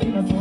นี้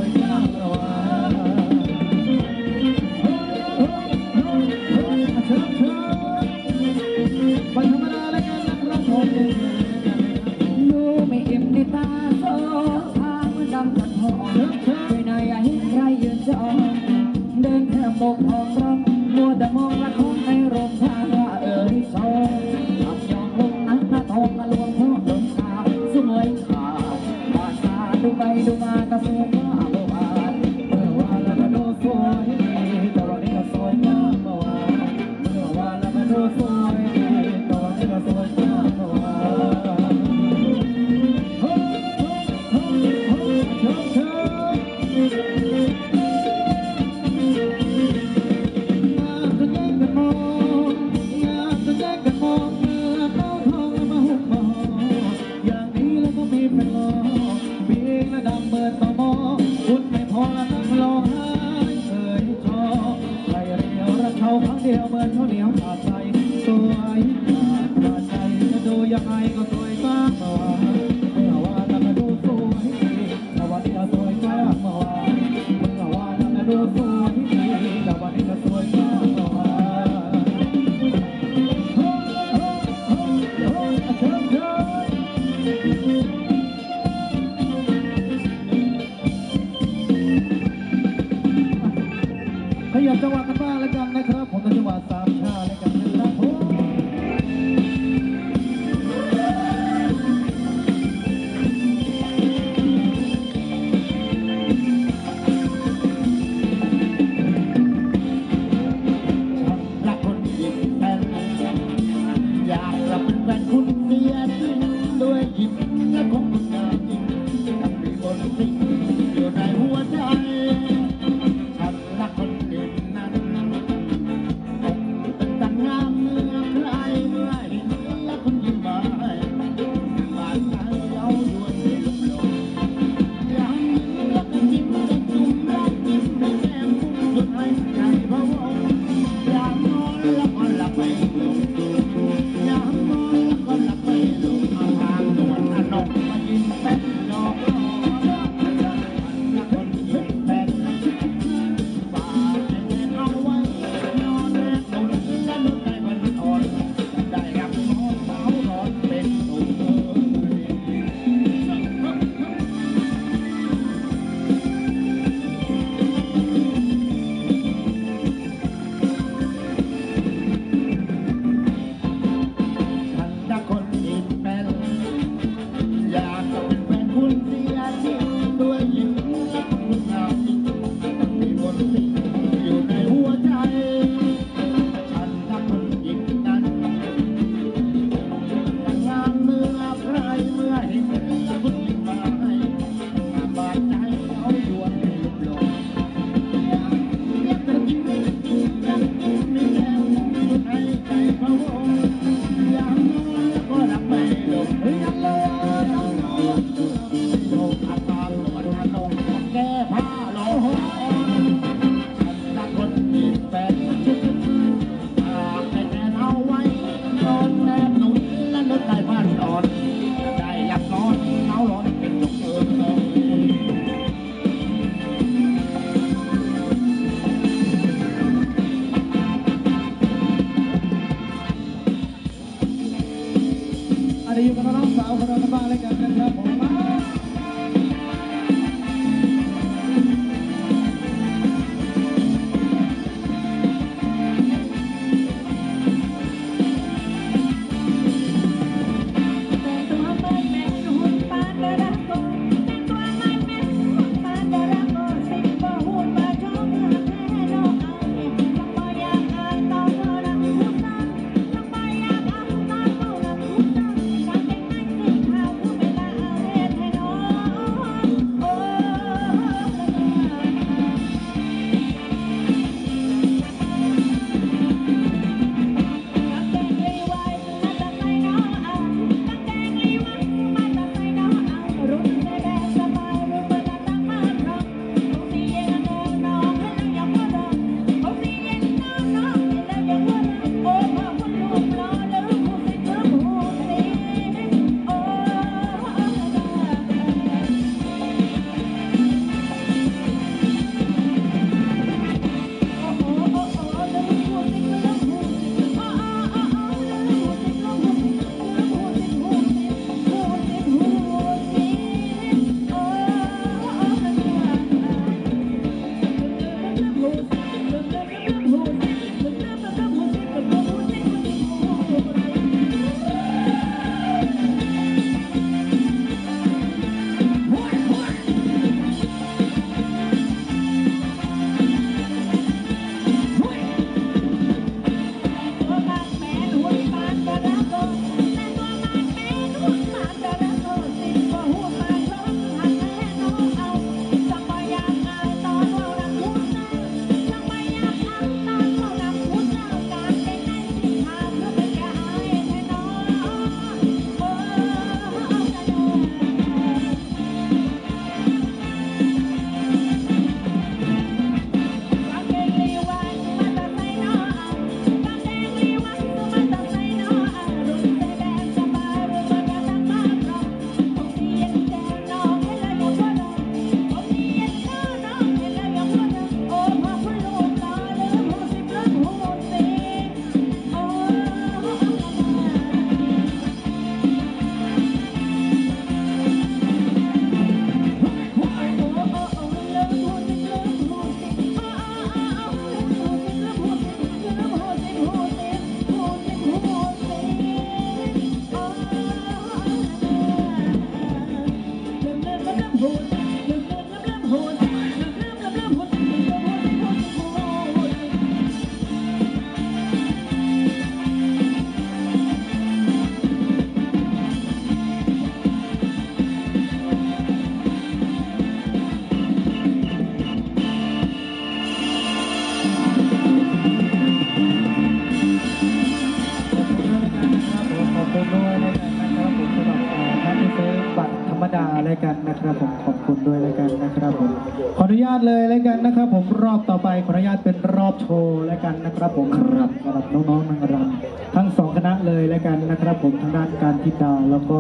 ครับผมครับสำหรับน้องๆนางรำทั้งสองคณะเลยแล้วกันนะครับผมทางด้านการทิดาแล้วก็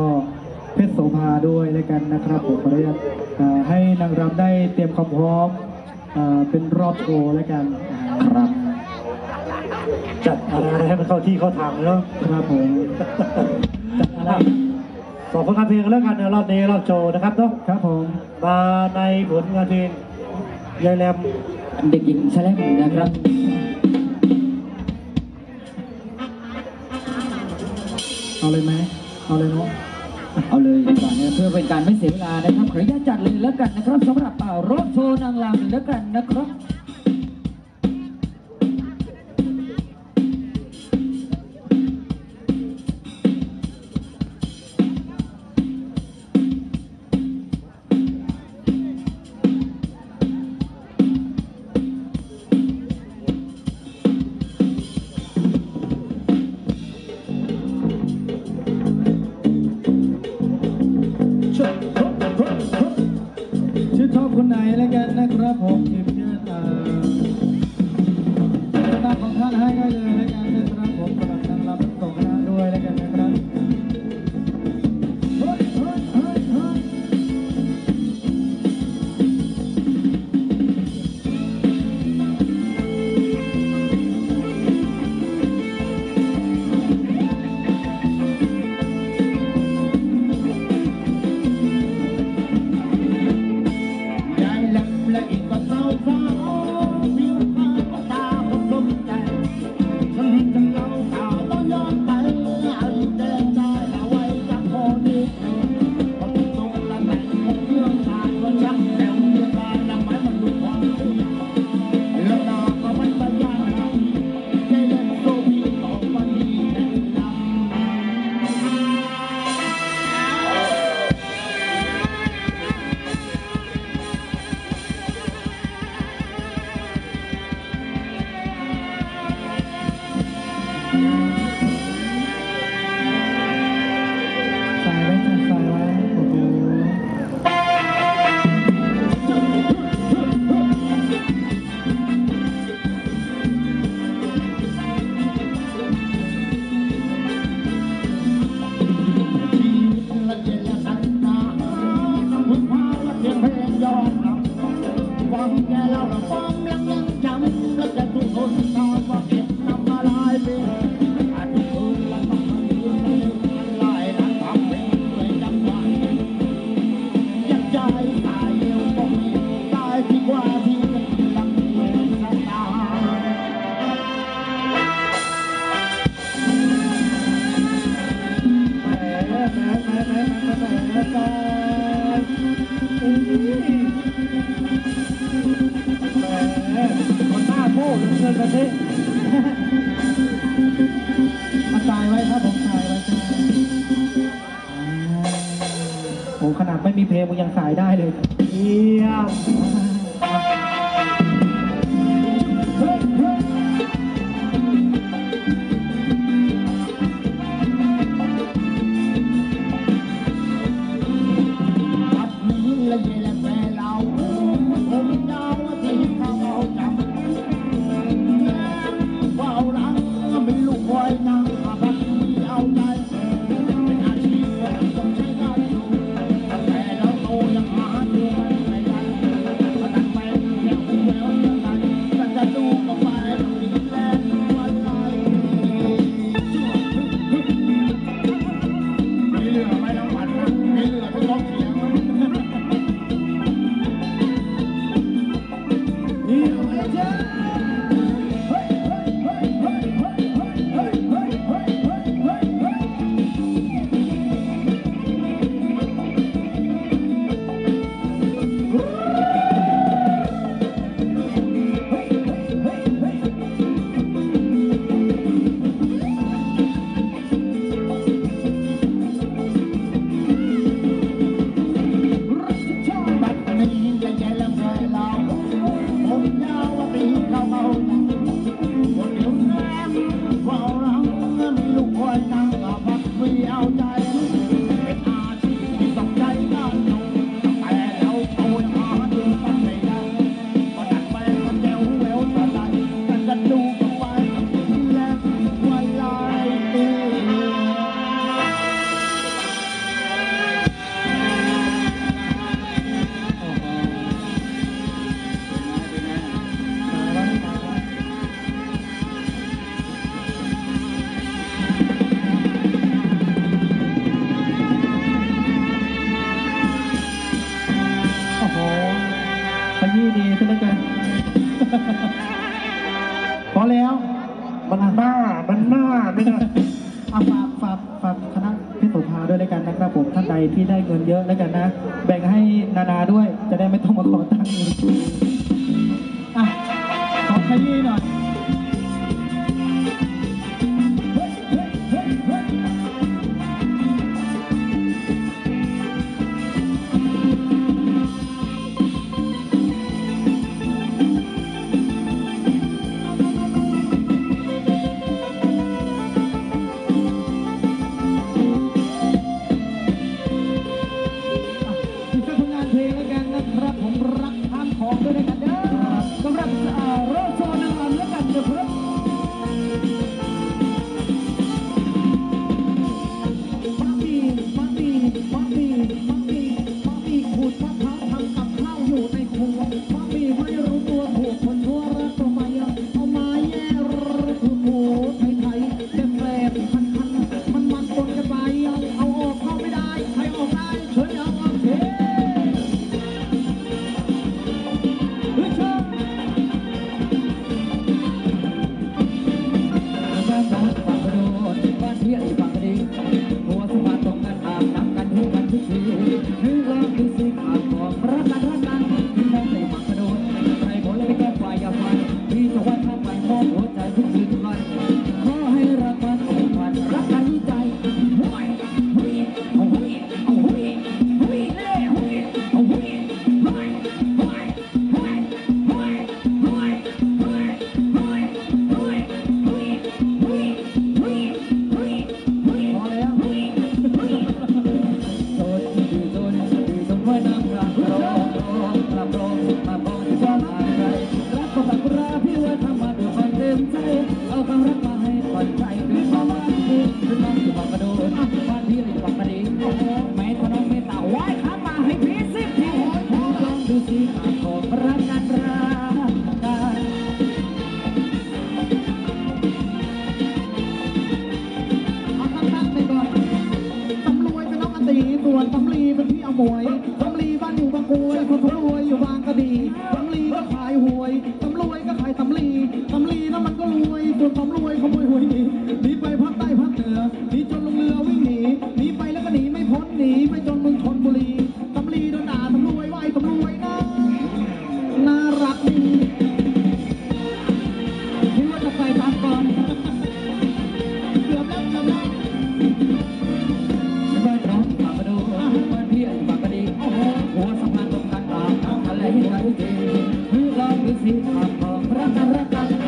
เพชรโสภาด้วยแล้วกันนะครับผมขออนุญาตเอ่อให้นางรำได้เตรียมความพร้อมเอ่อเป็นรอบโชว์แล้วกันครับจัดอะไรให้มันเข้าที่เข้าทางเนาะครับผมจัดอะไรสองผลงานเพลงแล้วกันในรอบนี้รอบโชว์นะครับเนาะครับผมมาในผลงานเพลงยายแรมเด็กหญิงแชลมนะครับ เอาเลยไหมเอาเลยเนาะเอาเลยดีกว่านะเพื่อเป็นการไม่เสียเวลานะครับขออนุญาตจัดเลยแล้วกันนะครับสำหรับป่ารถโชว์นางรำแล้วกันนะครับ เลือเกินกันสิมาตายไว้ครับผมตายไว้ผมอ่าโอ้ขนาดไม่มีเพลงมึงยังสายได้าไมาเอาฝากฝากฝากคณะพี่สุภาด้วยแล้กันนะครับผมท่านใดที่ได้เงินเยอะแล้วกันนะ แบ่งให้นานาด้วยจะได้ไม่ต้องมาขอตังค์ bom aí. rata, rata.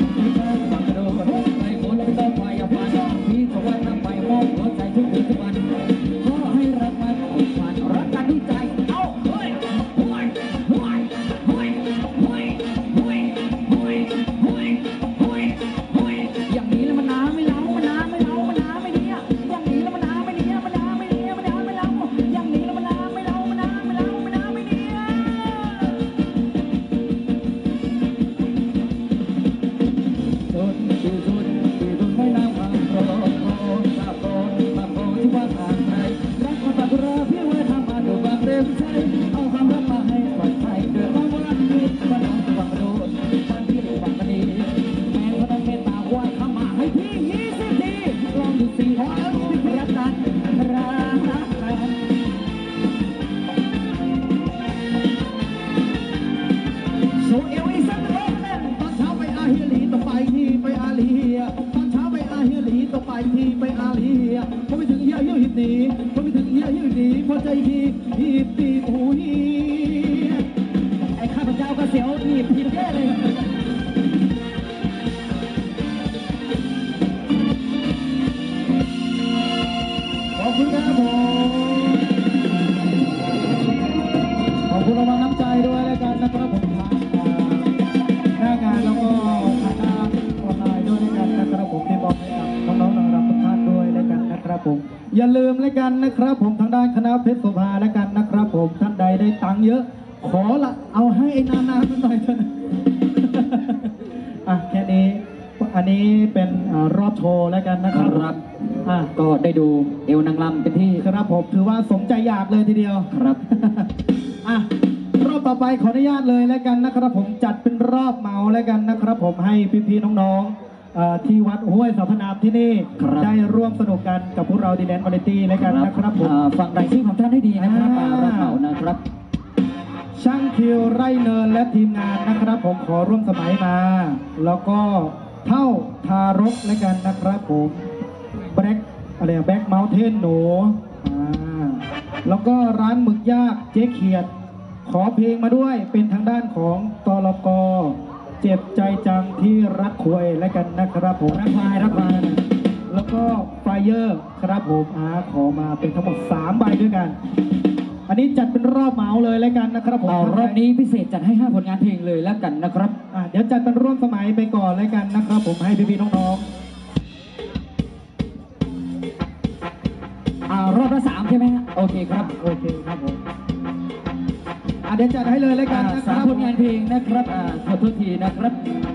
ลืมแล้วกันนะครับ ผมทางด้านคณะเพชรสภาแล้วกันนะครับ ผมท่านใดได้ตังค์เยอะ ขอละเอาให้ไอ้นานาหน่อยเถอะอะแค่นี้อันนี้เป็นรอบโชว์แล้วกันนะครับครับก็ได้ดูเอวนางลำเป็นที่ครับผมถือว่าสมใจอยากเลยทีเดียวครับอะรอบต่อไปขออนุญาตเลยแล้วกันนะครับ ผมจัดเป็นรอบเมาแล้วกันนะครับ ผมให้พี่ๆน้องๆ ที่วัดห้วยสาพนามที่นี่ครับได้ร่วมสนุกกันกับพวกเราดีแลนด์วาไรตี้แล้วกันนะครับผมอ่าฟังรายชื่อของท่านให้ดีนะครับอ่าอ่ารับเหมานะครับ ช่างคิวไร่เนินและทีมงานนะครับ ผมขอร่วมสมัยมา แล้วก็เท่าทารกแล้วกันนะครับผมแบล็กอะไรแบ็กเมลเทนหนูอ่าแล้วก็ร้านหมึกยากเจ๊เขียด ขอเพลงมาด้วยเป็นทางด้านของตลก เจ็บใจจังที่รักควยแล้วกันนะครับผมรักพายรักพายนะแล้วก็ไฟเยอร์ครับผมอาขอมาเป็นทั้งหมด3ใบด้วยกัน อันนี้จัดเป็นรอบเหมาเลยแล้วกันนะครับผมเอารอบนี้พิเศษจัดให้ 5 ผลงานเพลงเลยแล้วกันนะครับอะเดี๋ยวจัดเป็นร่วมสมัยไปก่อนแล้วกันนะครับผมให้พี่ๆน้องอ่ารอบละสามใช่ไหมฮะโอเคครับๆโอเคครับผมอะ เดี๋ยวจัดให้เลยแล้วกันนะครับผลงานเพลงนะครับอ่าขอโทษทีนะครับ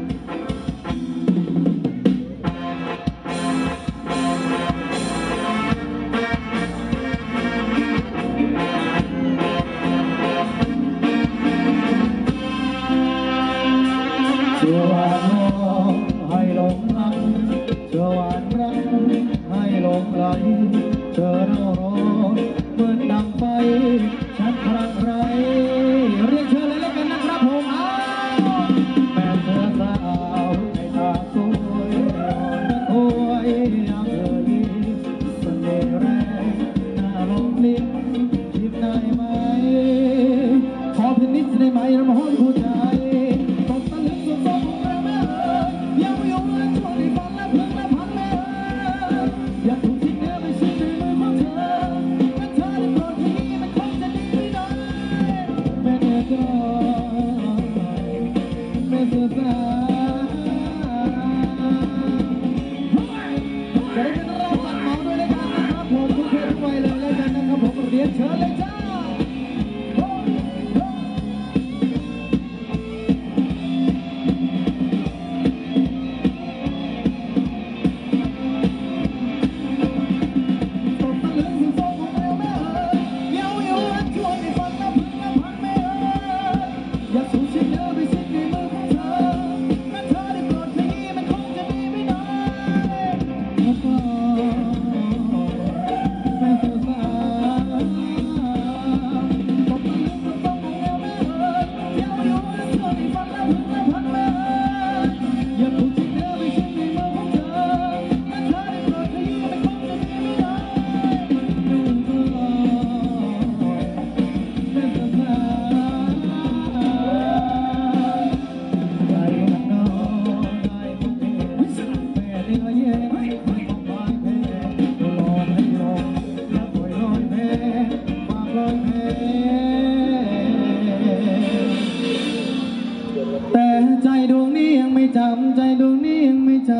ดวงนี้ยังไม่จ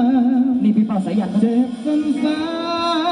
ำนี่พี่เป้าสายันนะเจ็บซ้ำ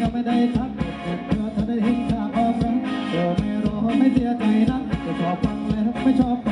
ก็ไม่ได้ทักเมื่อเธอได้เห็นข้าพอฟักเธอไม่รอไม่เสียใจนะจะชอบฟังแล้วไม่ชอบ